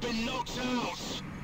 been knocked out!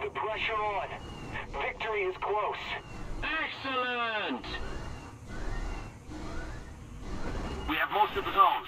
Keep the pressure on. Victory is close. Excellent! We have most of the zones.